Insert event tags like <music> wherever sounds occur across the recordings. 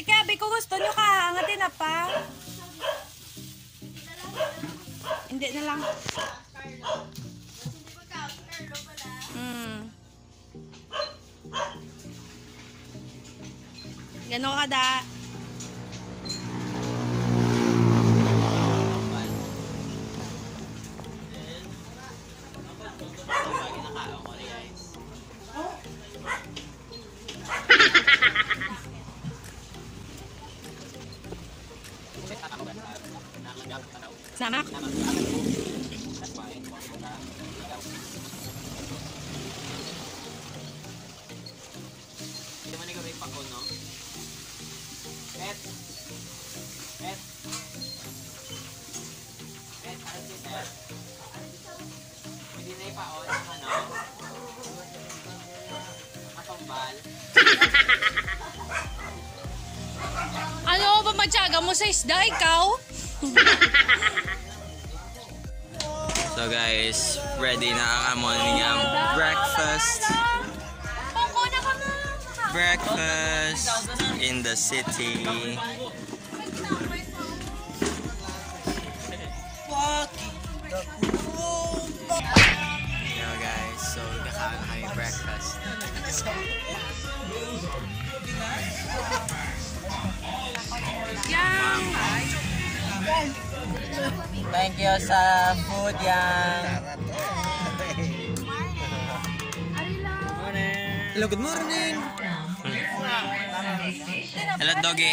Kaya, Bi, kung gusto nyo ka, angatin na pa. Hindi na lang. Hmm. Ganon ka da. Sama. Hindi man ikaw may pako, no? Pet! Pet! Pet, ano si Pet? Pwede na ipaon ang ano? Katumbal. Ano ba matyaga mo sa isda, ikaw? <laughs> So guys, ready na ang morning ang breakfast. Breakfast in the city. Yo guys, so kakain kami breakfast. Thank you sa food yan. Hello, good morning. Hello, doggy.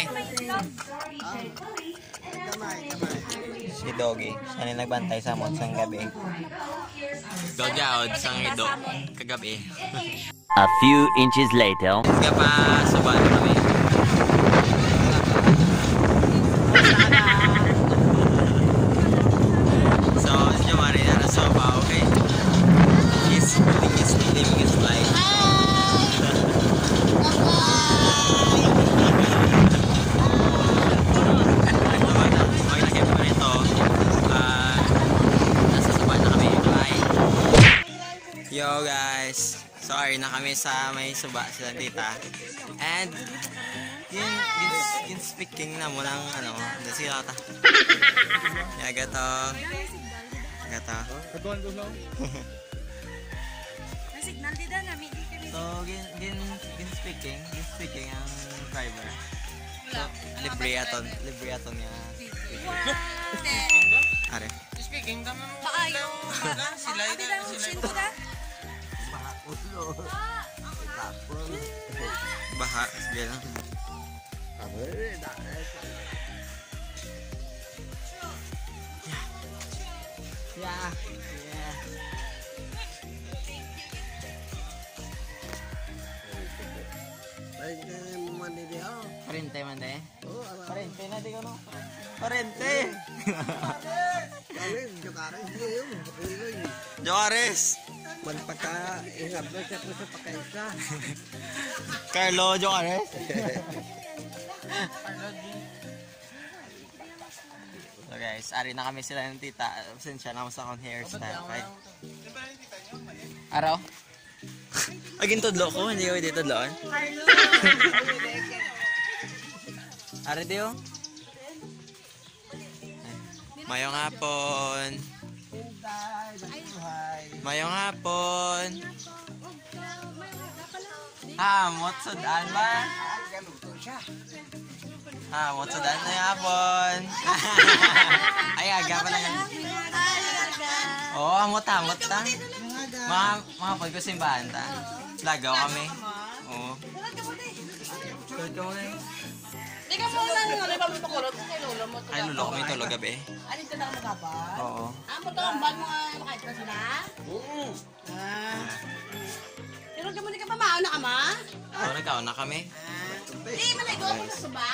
Si doggy. Siya na nagbantay sa amon sang gabi. Doggy out sang hido kagabi. A few inches later. Nga pa suban kami. So, si Jamari na nasa sofa, okay? He's living his, living his life. Pag nakip pa rito, ah, nasa suban na kami, okay? Yo guys, sorry na kami sa may suba sila tita. And yun, yun, yun speaking na mo ng ano, na sila ta. Ya gato. Gato. May signal di da namin. So, gin, gin, gin speaking, gin speaking ang driver. So, libre aton, libre aton nga. Are. Paayo. Sila sila sila. Baha, sige lang. Yeah. Yeah. Parente man de. Parente na di ko no. Parente. Joares. Magpaka ingat na siya po sa pagkaisa. <laughs> Carlo Joares. so guys, ari na kami sila ng tita. Pasensya na sa akong hairstyle. Okay? Araw? <laughs> Aging tudlo ko, hindi ko dito tudloan. Ari diyo? Mayong hapon. Mayong hapon. Ah, motsudan ba? Ah, motsudan na yung hapon. <laughs> Ay, aga pa lang. Oo, oh, amot-amot ta. Mga, mga pag ko simbahan ta. Lagaw kami. Oo. Tulad ka muna eh. Di ka mo lang ano ba mo pakulot kay lolo mo to. Ay, lulo kami tulog gabi. Ani ka na mo kapal. Oo. Amo to ang bag mo makait pa sila. Oo. Ah. Pero ka mo di ka pa mauna ka ma? So, nagkauna kami. Di maligo mo sa suba.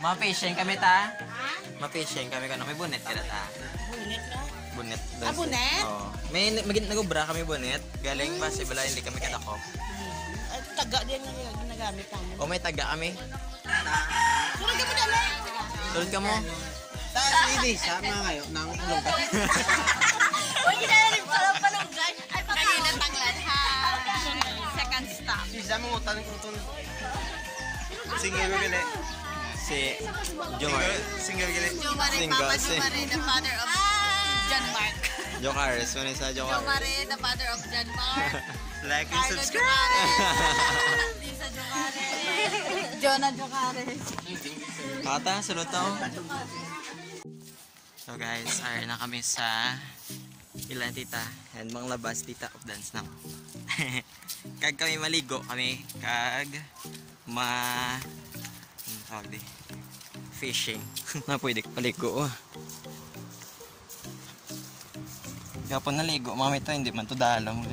Mga patient kami ta. Ha? Mga patient kami kano. May bunet ka na ta. Bunit na. Bunet. Ah, bunet? Oo. May nagubra kami bunet. Galing pa si Bala, hindi kami kadako. Ay, taga din na ginagamit namin. O may taga kami. Pero ka mo dala. Tulad ka mo. Ini sama ngayon <laughs> ng lugar. Uy, ginalalim pala palunggan. Ay, pakain tanglan ha. Second stop. Isa mo utang ko tun. Sige gani. Si Jomar. Single gili. Single, Papa si- Jomare, the father of John Mark. Jokares. Muna sa Jokares. Jomare, the father of John Mark. Like and subscribe. <laughs> Jonah Jomare. Kata, sulot ako. So guys, are na kami sa ilan tita. And mga labas tita of dance na. <laughs> kag kami maligo kami. Kag ma... Ano tawag di? Fishing. <laughs> na pwede maligo. Oh. Kapon naligo, mga ito hindi man to dalong.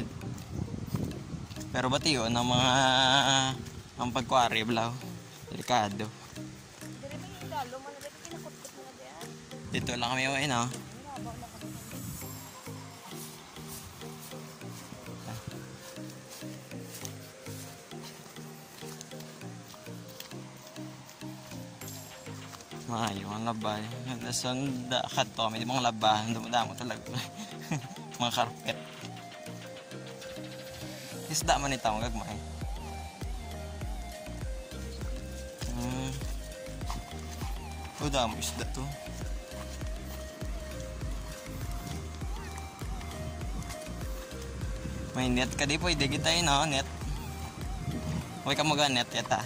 Pero bati yun, ang mga ang pagkuwari, blaw. Delikado. Dito lang kami uwi, no? Maayo, ang laba. Nasa dakat to kami, di mga laba. Dumadamo talaga. <laughs> mga karpet. Isda man ito, magagmay. Oh, damo isda to. May net ka di pwede kita yun, no? Net. Huwag ka mag net yata.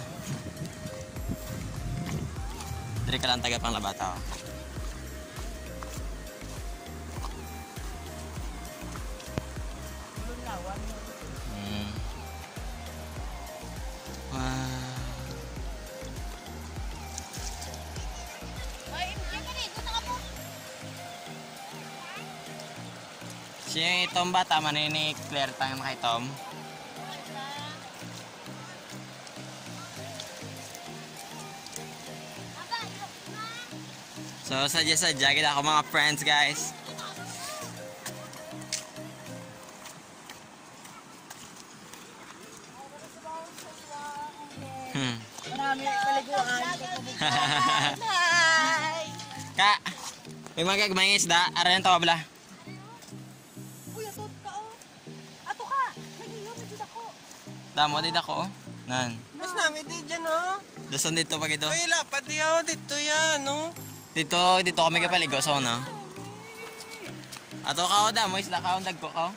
Dari ka lang taga pang labata. Oh. Siya yung itong bata, maninig Claire tayo kay Tom. So, sadya-sadya kita ako mga friends, guys. Hmm. Marami kaliguan. Hi! <laughs> Ka, may mga gagmay isda, aran yung tawabla. Damo, dito ako. oh. Nan. Mas namin di dyan, oh. Dasan dito pag ito. Uy, lapad di ako dito yan, no? Dito, dito kami kapaligo sa una. Ato ka o damo, isla ka o dagko ka.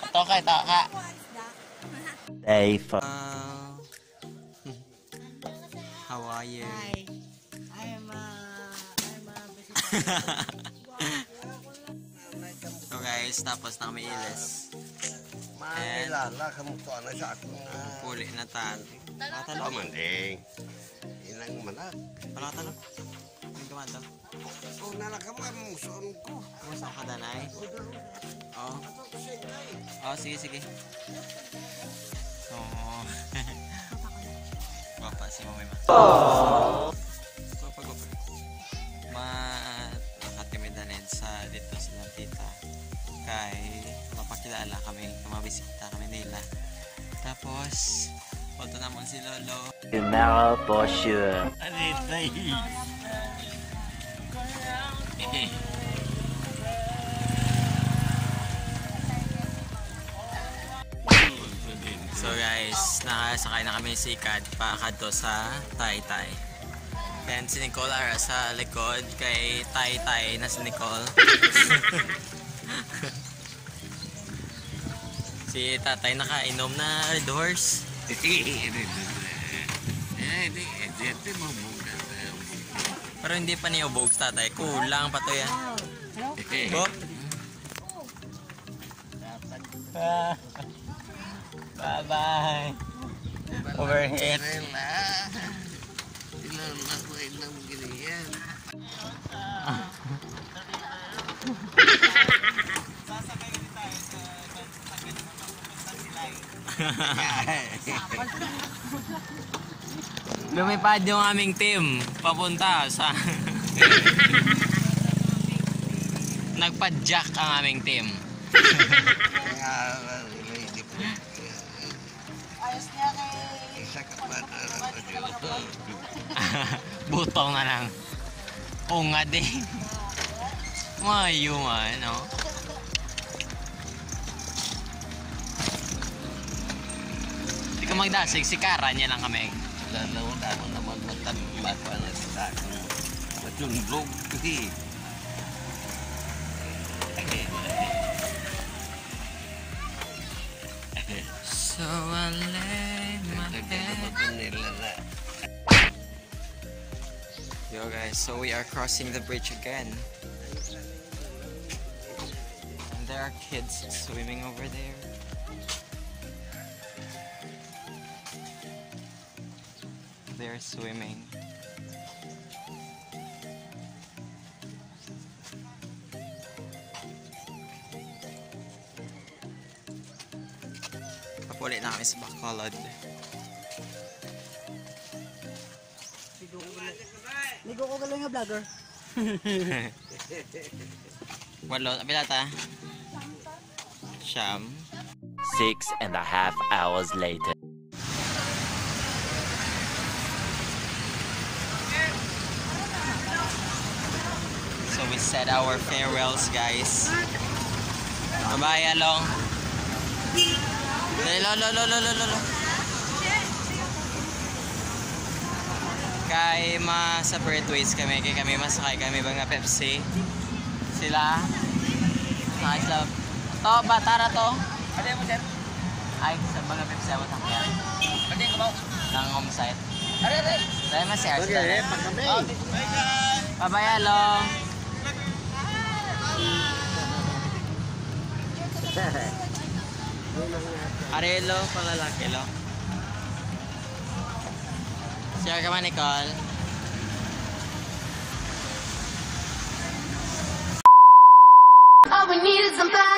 Ato ka, ito ka. Day for Uh, how are you? Hi. I'm a... I'm a <laughs> so guys, tapos na kami ilis. Makilala ka mo to, ano sa akong uh, Puli na tal. Patalo. pamanding. Ilang manak. Wala talo. May gumato. Kung nalaka mo, kamuson ko. Kumusta ka danay? Oo. Oh, sige, sige. Oo. Papa, si Mami Ma. Papa, papa. Ma, nakatimidanin sa dito sa tita. Kay, mapakilala kami, mabisita kami nila. Tapos, foto naman si Lolo. tomorrow for sure. So guys, nakasakay na kami sikad pakadto sa Taytay. Then si Nicole ara sa likod kay Taytay na si Nicole. <laughs> si tatay nakainom na Red Horse. Pero hindi pa niya ubog tatay. Kulang pa to yan. <laughs> Oh. Bye-bye. Overhead. <laughs> Lumipad yung aming team papunta sa <laughs> Nagpa-jack ang aming team. Ayos niya kay... Isa ka na Butong na lang. Unga din. Mayo man, no? Ka magdasig, si Kara niya lang kami. Lalaw na naman Matambak pa na sa akin. Matundlog. Kasi. So I lay my head. na. Yo guys, so we are crossing the bridge again. And there are kids swimming over there. They're swimming. Papulit na kami sa Bacolod. Ligo ko galing nga vlogger. <laughs> Walo, pilata? Siyam. Six and a half hours later. So we said our farewells, guys. Bye-bye, Along. Lo, lo, lo, lo, lo, lo, lo. Kay ma separate ways kami, kay kami masakay kami mga Pepsi. Sila. Sakay sila. To, batara to. Ano mo, sir? Ay, sa mga Pepsi ako sakyan. Ano yung kabaw? Nang home site. Ano, ano? Dahil mas-share sila. Bye-bye, Along. <laughs> Arelo, panlalaki lo. Share ka man, Nicole. All we need is to lean